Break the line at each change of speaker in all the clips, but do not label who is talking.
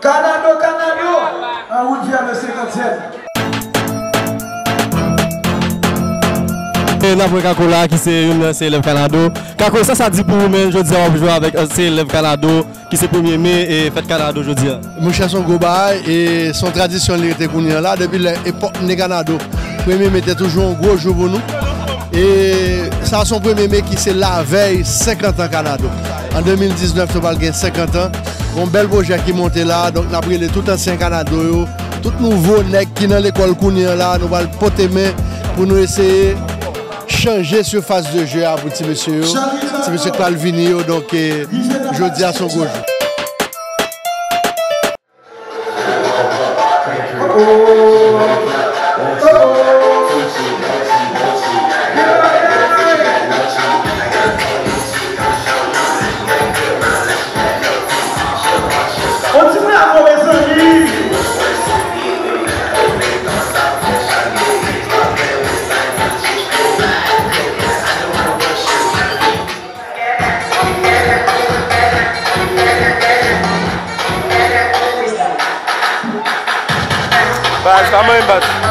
Canado, Canado, en route vers le 57.
E nan pou Kako la ki se yon se elev Kanado. Kako, sa sa di pou ou men jodi an wap jwa avèk se elev Kanado ki se premier me e fèt Kanado jodi an.
Mou chè son gobay e son tradisyon li rete kounyen la debi le epok ne Kanado. Premier me te toujou an gwo jou pou nou. E sa son premier me ki se la vey 50 an Kanado. An 2019 to bal gen 50 an. Kon bel proje ki monte la. Donk tout ansyen Kanado yo. Tout nouvo nek ki nan l'ekol kounyen la. Nou bal pote men pou nou eseye surface de jeu à petit monsieur. C'est monsieur Calvini, donc je dis à son gauche.
Continuez
Está bem,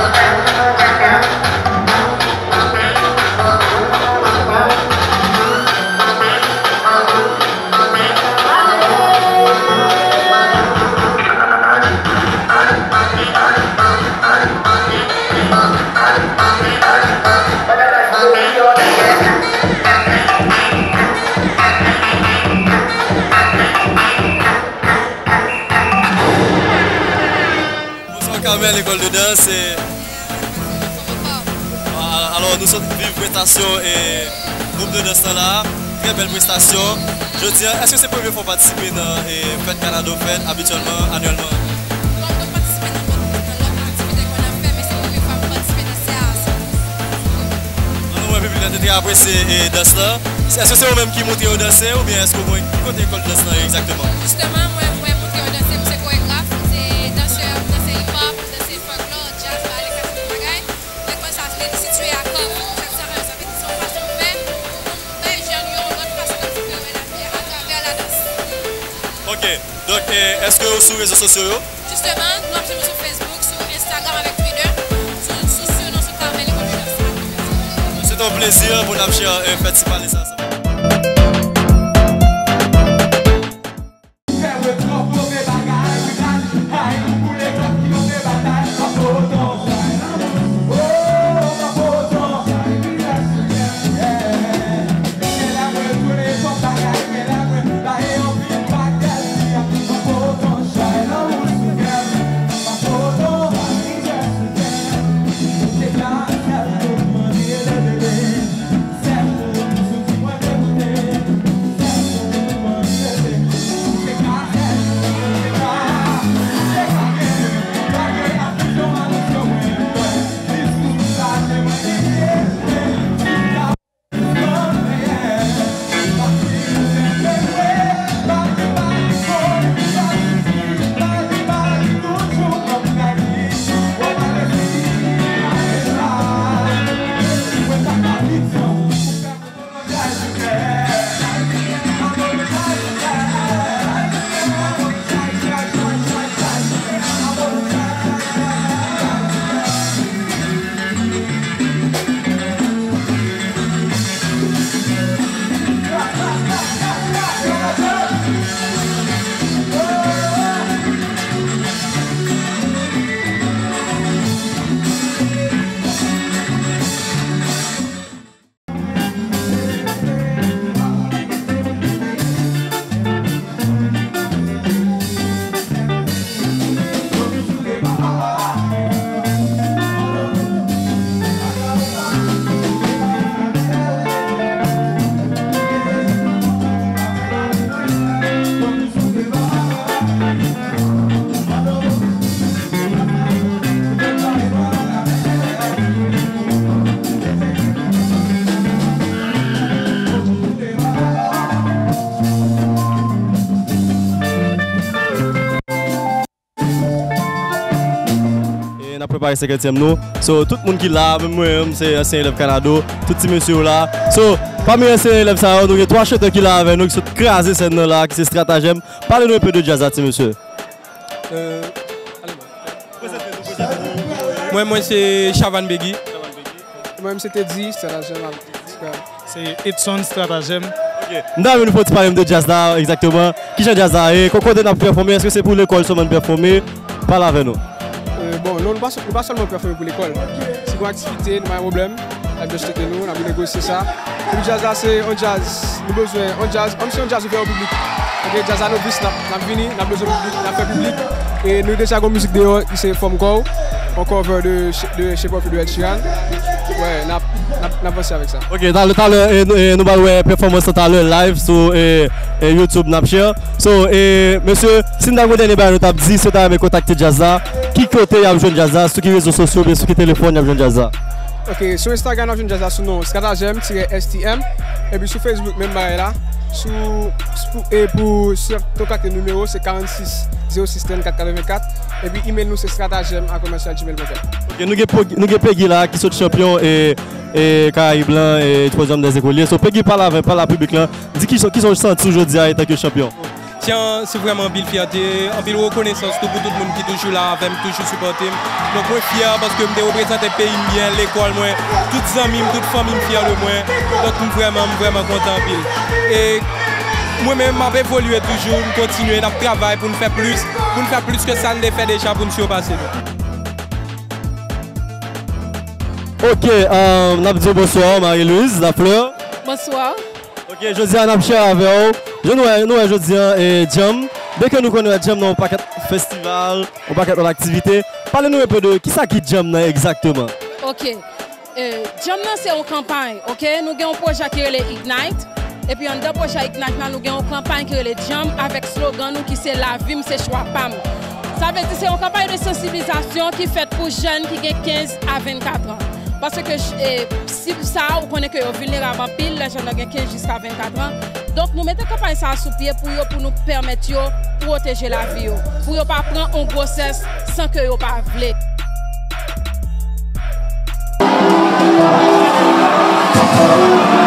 Prezident se... Ah, alors nou sot vive prestasyon e groupe de destan la, kre bel prestasyon. Je diyan, eske se preve fò patisipe nan fèt Kanado fèt abitualman, anuelman? Bon,
nou patisipe nan lòk aktivite kon an fè, men se preve fò patisipe nan seans. An nou wè vive nan detre apre se destan. Eske se ou mèm ki monte ou destan ou bien eske ou mwen kote ekol destan
exactement? Justement, mwen... est-ce que vous sur les réseaux sociaux?
Justement, nous sommes sur Facebook, sur Instagram avec Twitter, sur, sur, sur, sur danse.
C'est un plaisir pour nous faire faire parler ça. on a préparé 50e nous. So, tout le monde qui est là, même moi-même, c'est ancien élève Canada, tout ces messieurs là. So, parmi anciens élèves, ça, nous avons trois chanteurs qui sont là avec nous, qui sont crasés cette là, qui sont stratagèmes. Parlez-nous un peu de jazz à ces messieurs. Euh, moi, moi c'est Chavan Begui.
Moi, c'était dit stratagème.
C'est Edson Stratagème.
Nous avons une petite parler de jazz là, exactement. Qui est jazz là? Et quand on a performé, est-ce que c'est pour l'école seulement de performer? Parle avec nous.
Euh, nous ne pas, pas seulement performer pour l'école. Si vous avez une activité, nous avons un problème. Nous, on a négocier ça. Le jazz là, c'est un jazz. Nous avons besoin un jazz, comme si un jazz ouvert au public. Ok, jazz à novice, nous avons fini, nous avons besoin de avons fait public. Et nous déjà avons musique dehors, qui c'est From Go, un cover de, de Shape of de Ed. Ouais, nous avons avec ça.
Ok, dans le temps, nous allons voir performance tout à l'heure live sur eh, eh, YouTube Napshare. So, eh, monsieur, si nous avons dernier nous avons dit si vous avez contacté Jazza, qui côté y a besoin de Jazza, sur quels réseaux sociaux, bien sur quel téléphone y a besoin de Jazza.
Ok, sur Instagram, nous avons Jazza sous nom stratagem-stm. Et puis sur Facebook, même là. Sous, et pour sur numéro, c'est 46 06 484. Et puis email nous, c'est stratagem à commercial.gmail.com.
Ok, nous avons Peggy là qui sont champion et, et Caraïbes Blanc et troisième des écoliers. So Peggy parle la public là. Dis qui sont, qui sont aujourd'hui en tant
C'est vraiment une fierté, une belle reconnaissance pour tout le monde qui est toujours là avec moi, toujours supporté. Donc je suis fier parce que je représente le pays bien, l'école, moi, toutes les amis, toute famille me fier de moi. Donc je suis vraiment, vraiment content. Et moi-même, je évolué toujours, je continue à travailler pour nous faire plus, pour nous faire plus que ça ne fait déjà pour nous surpasser.
Ok, euh, on a dit bonsoir Marie-Louise, la fleur.
Bonsoir.
Ok, je dis à Napcher avec vous. Je nous nous je dis et Jam. Dès que nous connaissons Jam un paquet festival, un paquet d'activités, parlez-nous un peu de qui ça qui Jam exactement.
Ok. Euh, Jam c'est une campagne, ok? Nous avons un projet qui est le Ignite. Et puis, en deux projet Ignite, nous avons une campagne qui est le Jam avec slogan nous qui c'est la vie, c'est choix PAM. Ça veut dire c'est une campagne de sensibilisation qui est faite pour jeunes qui ont 15 à 24 ans. Parce que eh, si ça, on connaît que sont vulnérables en pile, les gens ont 15 jusqu'à 24 ans. Donk nou mette kampanye sa sou pie pou yo pou nou permette yo proteje la vi yo. Pou yo pa pran an goses san ke yo pa
vle.
Müzik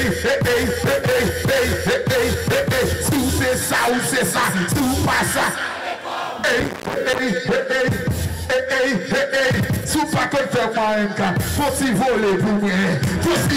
Sou se sa ou se sa Sou pa sa Sou pa kon fè kwa enka Fò si vole pou mwen Fò si